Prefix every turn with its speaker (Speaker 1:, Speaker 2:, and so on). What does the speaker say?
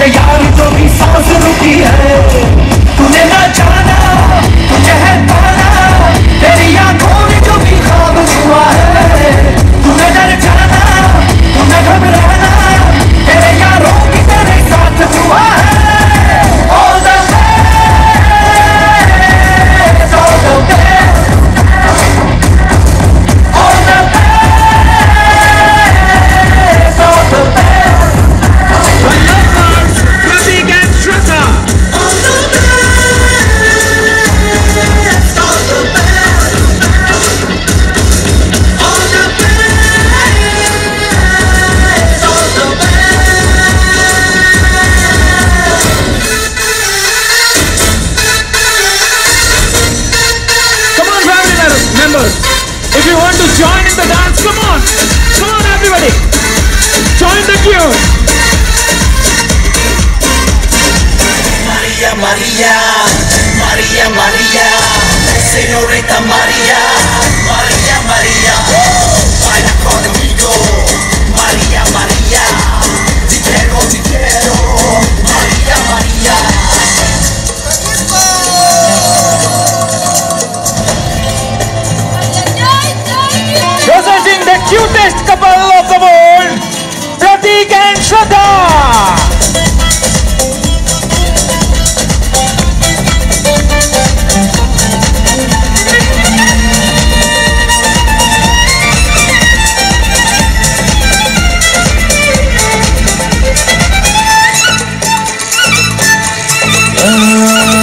Speaker 1: तैयार तो भी सांस रुकी है। तूने ना जान
Speaker 2: you want to join in the dance, come on. Come on, everybody. Join the tune.
Speaker 3: María, María, María, María, señorita María, cutest couple of the world, Pratik and Shraddha. Oh.